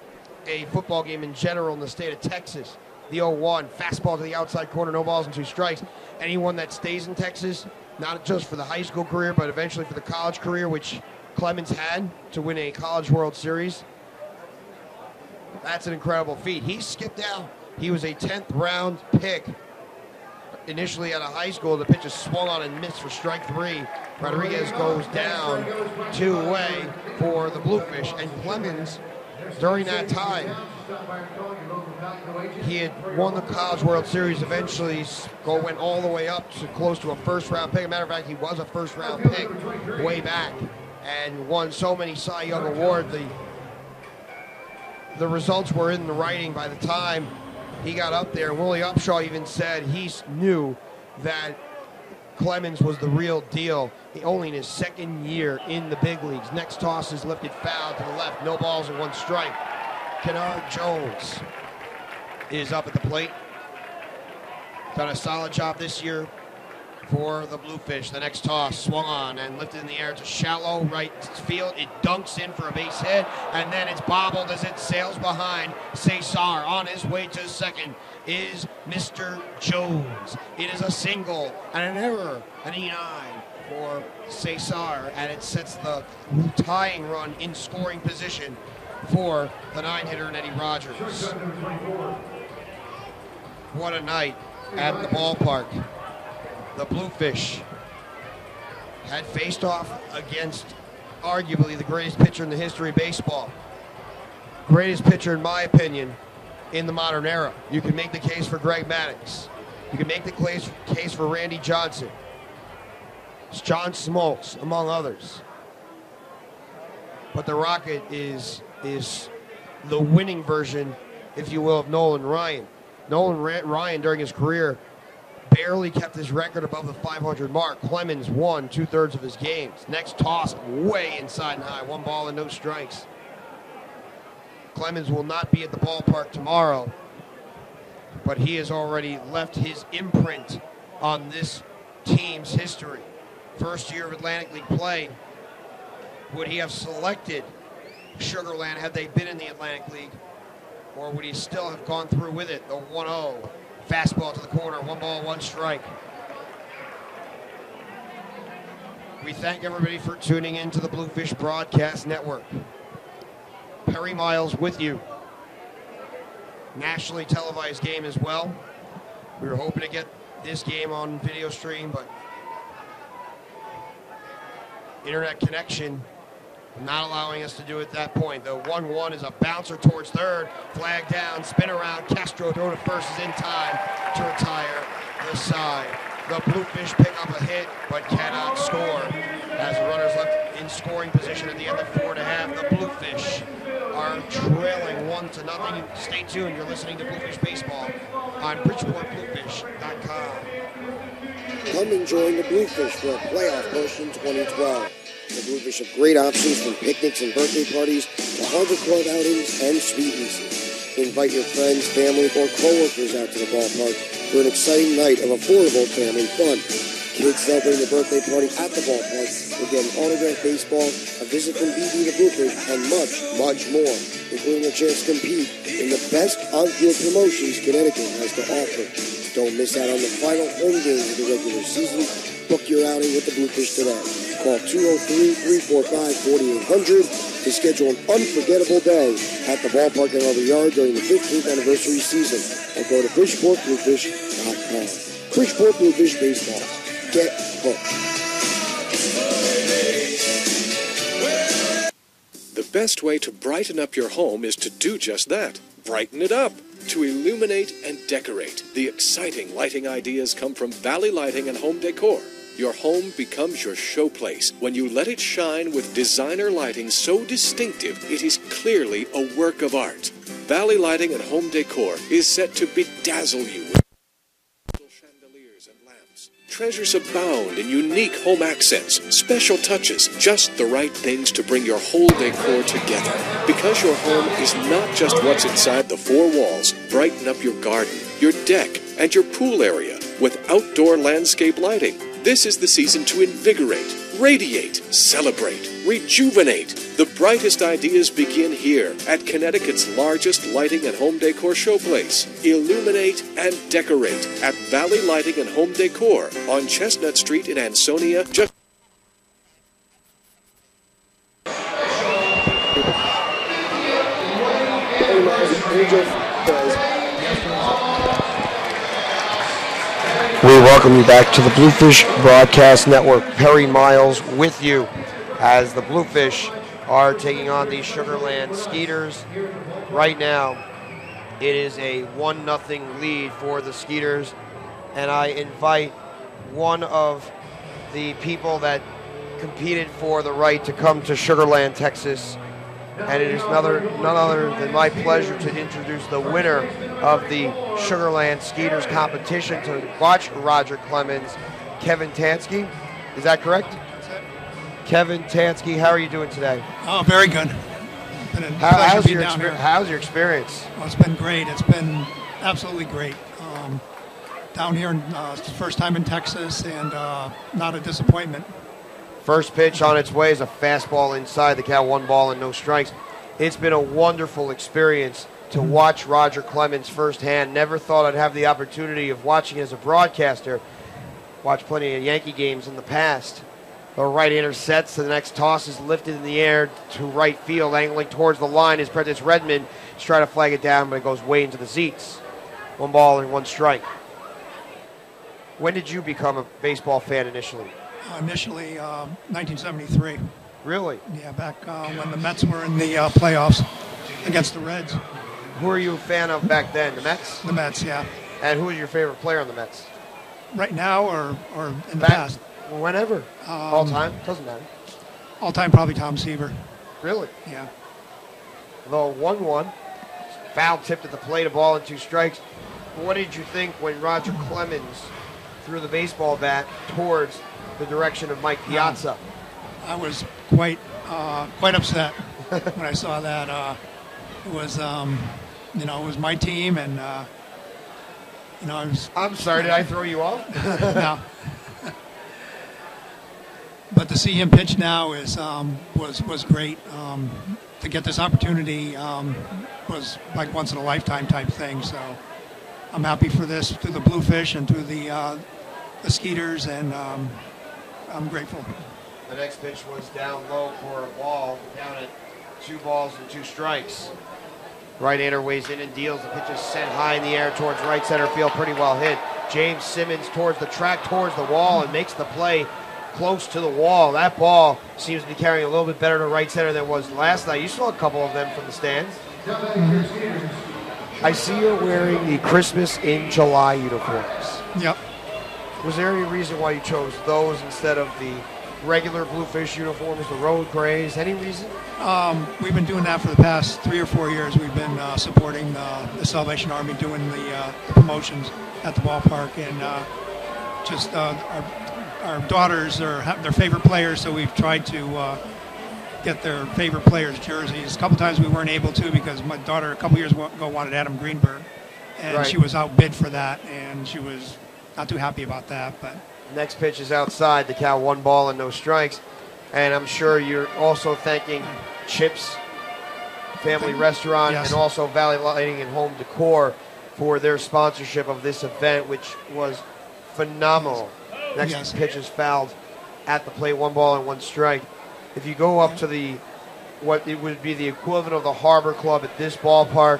S3: a football game in general in the state of Texas. The 0 1, fastball to the outside corner, no balls and two strikes. Anyone that stays in Texas, not just for the high school career, but eventually for the college career, which Clemens had to win a College World Series, that's an incredible feat. He skipped out. He was a 10th round pick initially out of high school. The pitch is swung on and missed for strike three. Rodriguez goes down two away for the Bluefish. And Clemens, during that time, he had won the College World Series. Eventually, go went all the way up to close to a first round pick. matter of fact, he was a first round pick way back and won so many Cy Young Award. The the results were in the writing by the time he got up there. Willie Upshaw even said he knew that Clemens was the real deal. He only in his second year in the big leagues. Next toss is lifted foul to the left. No balls and one strike. Kennard Jones is up at the plate. Done a solid job this year for the Bluefish. The next toss swung on and lifted in the air to shallow right field. It dunks in for a base hit, and then it's bobbled as it sails behind. Cesar on his way to second is Mr. Jones. It is a single and an error, an E9 for Cesar, and it sets the tying run in scoring position for the nine hitter Eddie Rogers. What a night at the ballpark the Bluefish had faced off against arguably the greatest pitcher in the history of baseball. Greatest pitcher, in my opinion, in the modern era. You can make the case for Greg Maddux. You can make the case, for Randy Johnson. John Smoltz, among others. But the Rocket is is the winning version, if you will, of Nolan Ryan. Nolan Ryan during his career barely kept his record above the 500 mark. Clemens won two thirds of his games. Next toss, way inside and high. One ball and no strikes. Clemens will not be at the ballpark tomorrow, but he has already left his imprint on this team's history. First year of Atlantic League play. Would he have selected Sugarland had they been in the Atlantic League? Or would he still have gone through with it, the 1 0? Fastball to the corner, one ball, one strike. We thank everybody for tuning in to the Bluefish Broadcast Network.
S9: Perry Miles with you. Nationally televised game as well. We were hoping to get this game on video stream, but internet connection not allowing us to do it at that point. The 1 1 is a bouncer towards third. Flag down, spin around. Castro throw to first is in time to retire the side. The Bluefish pick up a hit, but cannot score. As the runners left in scoring position at the end of four and a half, the Bluefish are trailing one to nothing. Stay tuned. You're listening to Bluefish Baseball on BridgeportBluefish.com.
S3: Come and join the Bluefish for a playoff push in 2012. The Bluefish have great options from picnics and birthday parties to harbor club outings and sweet. Invite your friends, family, or coworkers out to the ballpark for an exciting night of affordable family fun. Kids celebrating the birthday party at the ballpark will get an autographed baseball, a visit from BB the Bluefish, and much, much more, including a chance to compete in the best on-field promotions Connecticut has to offer. Don't miss out on the final home games of the regular season. Book your outing with the Bluefish today. Call 203-345-4800 to schedule an unforgettable day at the ballpark in Harbor Yard during the 15th anniversary season or go to BridgeportBluefish.com. Bridgeport Bluefish Baseball. Get hooked.
S5: The best way to brighten up your home is to do just that. Brighten it up. To illuminate and decorate, the exciting lighting ideas come from Valley Lighting and Home Decor. Your home becomes your showplace when you let it shine with designer lighting so distinctive it is clearly a work of art. Valley Lighting and Home Decor is set to bedazzle you with chandeliers and lamps. Treasures abound in unique home accents, special touches, just the right things to bring your whole decor together. Because your home is not just what's inside the four walls, brighten up your garden, your deck, and your pool area with outdoor landscape lighting. This is the season to invigorate, radiate, celebrate, rejuvenate. The brightest ideas begin here at Connecticut's largest lighting and home decor showplace. Illuminate and decorate at Valley Lighting and Home Decor on Chestnut Street in Ansonia, just
S3: Angel We welcome you back to the Bluefish Broadcast Network. Perry Miles with you as the Bluefish are taking on the Sugarland Skeeters. Right now, it is a 1 0 lead for the Skeeters, and I invite one of the people that competed for the right to come to Sugarland, Texas. And it is another, none other than my pleasure to introduce the winner of the Sugarland Skeeters competition to watch Roger Clemens, Kevin Tansky. Is that correct? Kevin Tansky, how are you doing today?
S10: Oh, very good.
S3: How- how's, your exper- how's your experience?
S10: Well, it's been great. It's been absolutely great. Um, down here, uh, first time in Texas, and uh, not a disappointment.
S3: First pitch on its way is a fastball inside the count, one ball and no strikes. It's been a wonderful experience to mm-hmm. watch Roger Clemens firsthand. Never thought I'd have the opportunity of watching as a broadcaster. Watched plenty of Yankee games in the past. The right-hander sets, the next toss is lifted in the air to right field, angling towards the line. As Prentice Redman is trying to flag it down, but it goes way into the seats. One ball and one strike. When did you become a baseball fan initially?
S10: Initially, uh, 1973.
S3: Really?
S10: Yeah, back uh, when the Mets were in the uh, playoffs against the Reds.
S3: Who are you a fan of back then? The Mets?
S10: The Mets, yeah.
S3: And who is your favorite player on the Mets?
S10: Right now or, or in the
S3: Back-
S10: past?
S3: Whenever. All time? Doesn't matter.
S10: All time, probably Tom Seaver.
S3: Really?
S10: Yeah.
S3: The 1 1. Foul tipped at the plate, a ball and two strikes. What did you think when Roger Clemens threw the baseball bat towards the direction of Mike Piazza?
S10: I was quite uh, quite upset when I saw that. Uh, it was um, you know it was my team, and uh, you know I was.
S3: I'm sorry, did I throw you off? (laughs)
S10: no. But to see him pitch now is um, was was great. Um, to get this opportunity um, was like once in a lifetime type thing. So I'm happy for this through the Bluefish and through the uh, the Skeeters, and um, I'm grateful.
S3: The next pitch was down low for a ball, down at Two balls and two strikes. Right-hander weighs in and deals. The pitch is sent high in the air towards right center field, pretty well hit. James Simmons towards the track, towards the wall, and makes the play close to the wall. That ball seems to be carrying a little bit better to right center than it was last night. You saw a couple of them from the stands. I see you're wearing the Christmas in July uniforms.
S10: Yep.
S3: Was there any reason why you chose those instead of the regular Bluefish uniforms, the road grays? Any reason?
S10: Um, we've been doing that for the past three or four years. We've been uh, supporting uh, the Salvation Army, doing the, uh, the promotions at the ballpark, and uh, just uh, our, our daughters are their favorite players, so we've tried to uh, get their favorite players' jerseys. A couple times we weren't able to because my daughter a couple years ago wanted Adam Greenberg, and
S3: Right.
S10: she was outbid for that, and she was not too happy about that. But
S3: Next pitch is outside. The cow one ball and no strikes. And I'm sure you're also thanking Chips Family Restaurant
S10: Yes.
S3: and also Valley Lighting and Home Decor for their sponsorship of this event, which was phenomenal. Next
S10: Yes.
S3: pitch is fouled at the plate, one ball and one strike. If you go up to the what it would be the equivalent of the Harbor Club at this ballpark,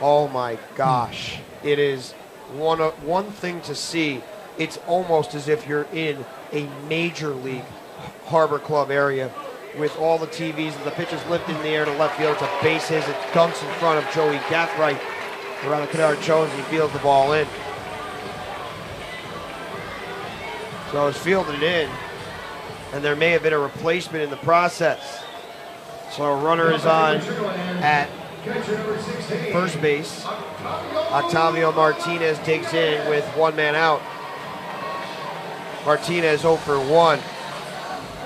S3: oh my gosh, it is one of, one thing to see. It's almost as if you're in a major league Harbor Club area with all the TVs and the pitches lifted in the air to left field. It's a base hit. It dunks in front of Joey Gathright around the Kennard Jones. He fields the ball in. So it's fielded in, and there may have been a replacement in the process. So a runner is on at first base. Octavio Martinez digs in with one man out. Martinez 0 for 1.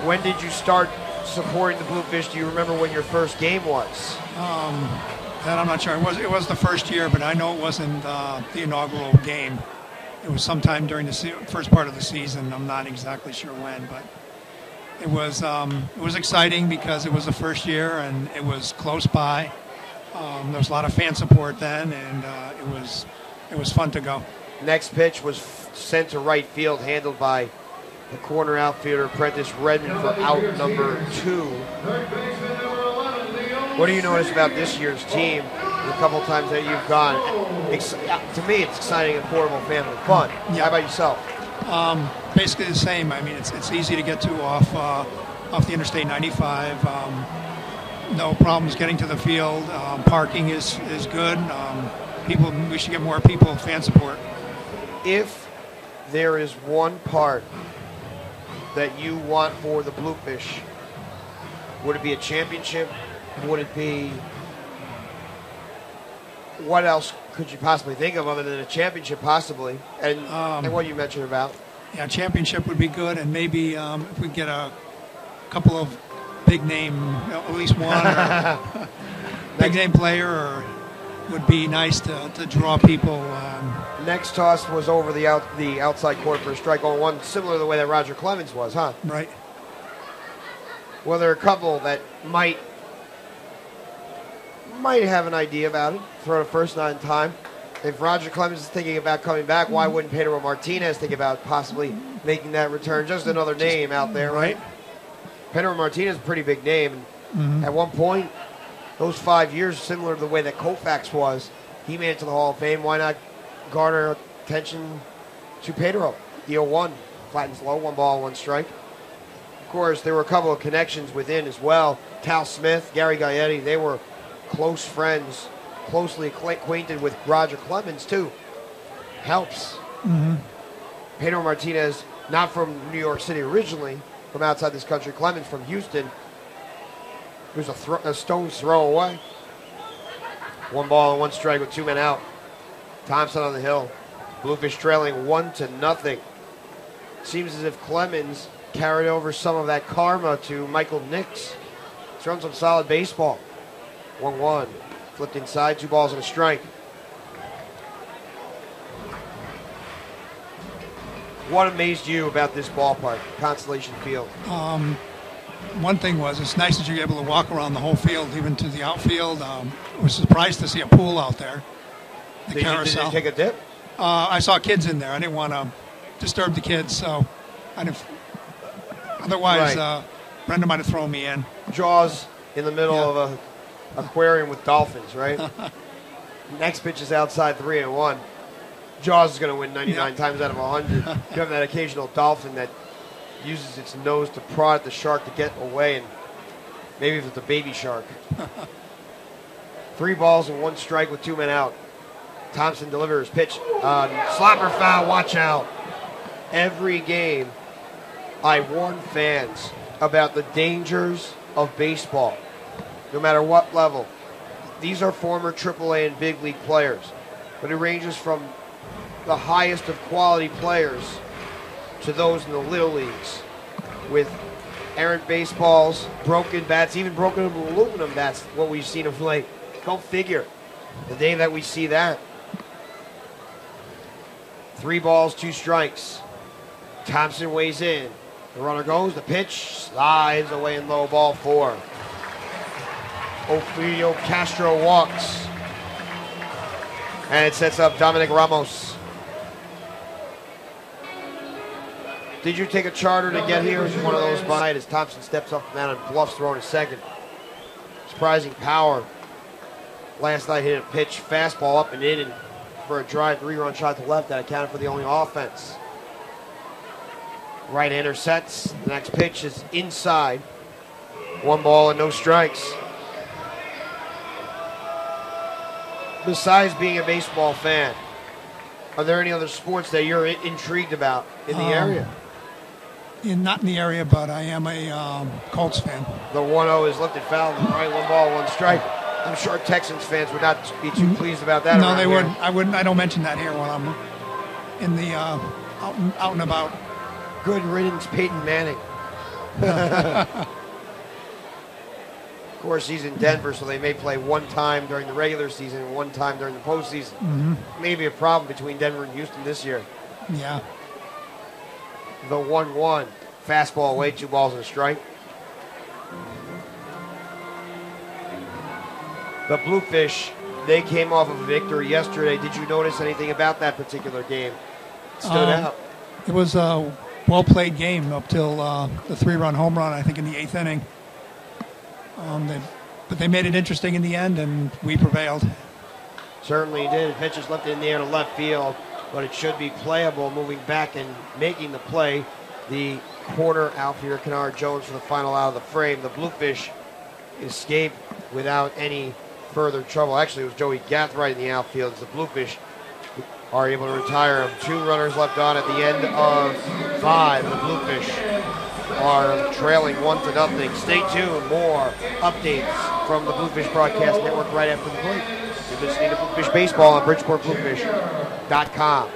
S3: When did you start supporting the Bluefish? Do you remember when your first game was?
S10: um, that I'm not sure. It was it was the first year, but I know it wasn't uh, the inaugural game. It was sometime during the se- first part of the season. I'm not exactly sure when, but it was um, it was exciting because it was the first year and it was close by. Um, there was a lot of fan support then, and uh, it was it was fun to go.
S3: Next pitch was f- sent to right field, handled by the corner outfielder Prentice Redman for out number two. What do you notice about this year's team? A couple times that you've gone, Ex- to me, it's exciting and affordable family fun. How about yourself?
S10: Um, basically the same. I mean, it's, it's easy to get to off uh, off the Interstate 95. Um, no problems getting to the field. Um, parking is is good. Um, people, we should get more people fan support.
S3: If there is one part that you want for the Bluefish, would it be a championship? Would it be what else could you possibly think of other than a championship, possibly? And, and what you mentioned about
S10: Yeah, championship would be good, and maybe um, if we get a couple of big name, at least one or (laughs) big name player, or would be nice to, to draw people. Um,
S3: next toss was over the out the outside court for a strike on one, similar to the way that Roger Clemens was, huh?
S10: right.
S3: Well, there are a couple that might might have an idea about it. Throw the first nine time. If Roger Clemens is thinking about coming back, why wouldn't Pedro Martinez think about possibly making that return? Just another name out there, right? Pedro Martinez is a pretty big name. And At one point, those five years, similar to the way that Koufax was, he made it to the Hall of Fame. Why not garner attention to Pedro? The 0-1, flattens low, one ball, one strike. Of course, there were a couple of connections within as well. Tal Smith, Gary Gaetti, they were close friends, closely acquainted with Roger Clemens, too. Helps.
S10: Mhm.
S3: Pedro Martinez, not from New York City originally, from outside this country. Clemens from Houston. who's a, thro- a stone's throw away. One ball and one strike with two men out. Thompson on the hill. Bluefish trailing one to nothing. Seems as if Clemens carried over some of that karma to Michael Nix. Thrown some solid baseball. 1 1. Flipped inside, two balls and a strike. What amazed you about this ballpark, Constellation Field?
S10: Um, one thing was it's nice that you're able to walk around the whole field, even to the outfield. Um, I was surprised to see a pool out there. The
S3: Did you, did you take a dip?
S10: Uh, I saw kids in there. I didn't want to disturb the kids, so I didn't. Otherwise,
S3: Right.
S10: uh, Brenda might have thrown me in.
S3: Jaws in the middle
S10: Yeah.
S3: of a aquarium with dolphins, right? (laughs) Next pitch is outside three and one. Jaws is going to win 99
S10: Yeah.
S3: times out of 100. (laughs) you have that occasional dolphin that uses its nose to prod at the shark to get away, and maybe if it's a baby shark. (laughs) Three balls and one strike with two men out. Thompson delivers pitch. Uh, slapper foul, watch out. Every game, I warn fans about the dangers of baseball, no matter what level. These are former AAA and big league players, but it ranges from the highest of quality players to those in the little leagues with errant baseballs, broken bats, even broken aluminum bats, what we've seen of late. Go figure. The day that we see that. Three balls, two strikes. Thompson weighs in. The runner goes, the pitch slides away in low ball four. Ofilio Castro walks. And it sets up Dominic Ramos. Did you take a charter to get here? It's one of those behind as Thompson steps up from that and bluffs throwing a second. Surprising power. Last night hit a pitch, fastball up and in, and for a drive, three-run shot to the left that accounted for the only offense. Right-hander sets. The next pitch is inside. One ball and no strikes. Besides being a baseball fan, are there any other sports that you're intrigued about in the
S10: Um,
S3: area?
S10: In, not in the area, but I am a um, Colts fan.
S3: The 1-0 is lifted foul. Right, one ball, one strike. I'm sure Texans fans would not be too pleased about that.
S10: no, they
S3: here.
S10: wouldn't. I wouldn't. I don't mention that here when I'm in the uh, out, and, out and about.
S3: Good riddance, Peyton Manning. (laughs) of course, he's in Denver, so they may play one time during the regular season and one time during the postseason.
S10: Mhm.
S3: Maybe a problem between Denver and Houston this year.
S10: Yeah.
S3: The 1 1. Fastball away, two balls and a strike. The Bluefish, they came off of a victory yesterday. Did you notice anything about that particular game? Stood
S10: Um,
S3: out.
S10: It was a well played game up till uh, the three run home run, I think, in the eighth inning. Um, they, but they made it interesting in the end, and we prevailed.
S3: Certainly did. Pitch is left in the air to left field, but it should be playable moving back and making the play. The corner outfielder, Kennard Jones, for the final out of the frame. The Bluefish escaped without any further trouble. Actually, it was Joey Gathright in the outfield. The Bluefish are able to retire him. Two runners left on at the end of five. The Bluefish are trailing one to nothing. Stay tuned. More updates from the Bluefish Broadcast Network right after the break. Listening to Bluefish Baseball on BridgeportBluefish.com.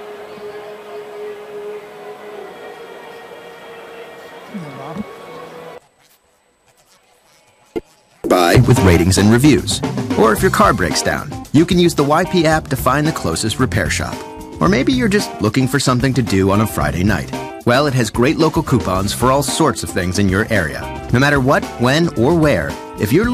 S8: Buy with ratings and reviews. Or if your car breaks down, you can use the YP app to find the closest repair shop. Or maybe you're just looking for something to do on a Friday night. Well, it has great local coupons for all sorts of things in your area. No matter what, when, or where, if you're looking